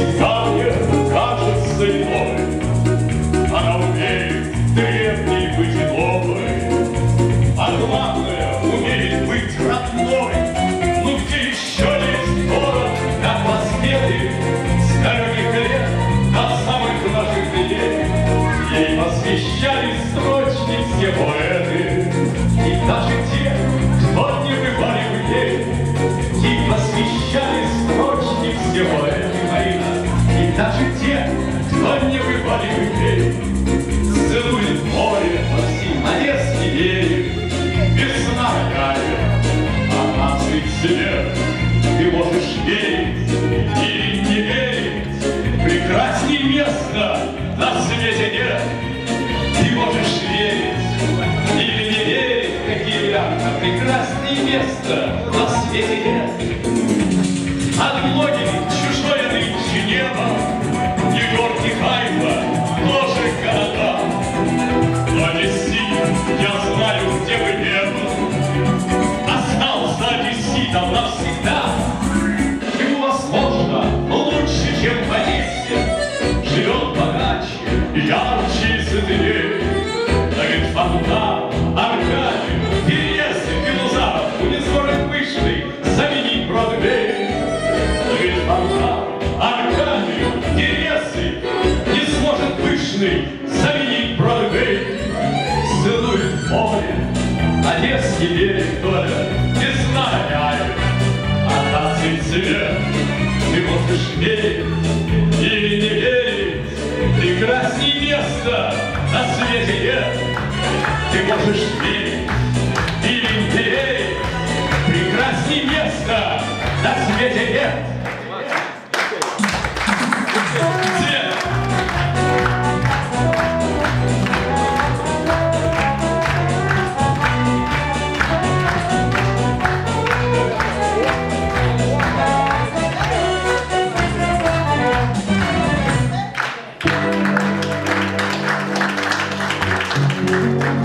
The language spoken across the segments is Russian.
She's on you. Даже те, кто не бывали в ней. Целует море Максим, Одесский берег, весна рая, а наций цвет. Ты можешь верить или не верить, прекрасней места на свете нет. Ты можешь верить или не верить, какие ярко прекраснее места на свете нет. От многих чужое нынче небо, Нью-Йорк и заменить Бродвей. Целует море, Одесский берег доля, весна ряет, а наций цвет. Ты можешь верить или не верить, прекрасней места на свете нет. Ты можешь верить или не верить, прекрасней места на свете нет. Цвет. Когда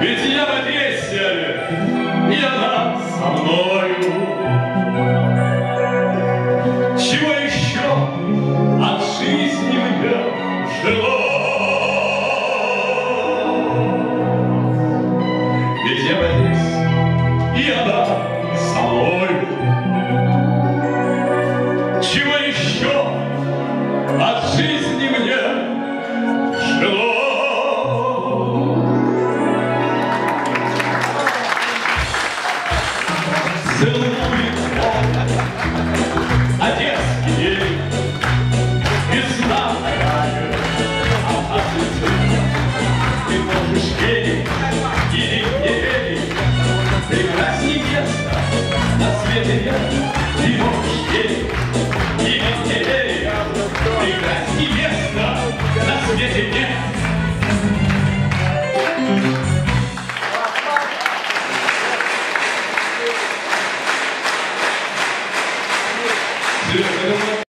Ведь я в Одессе, и она со мной. Yeah, yeah.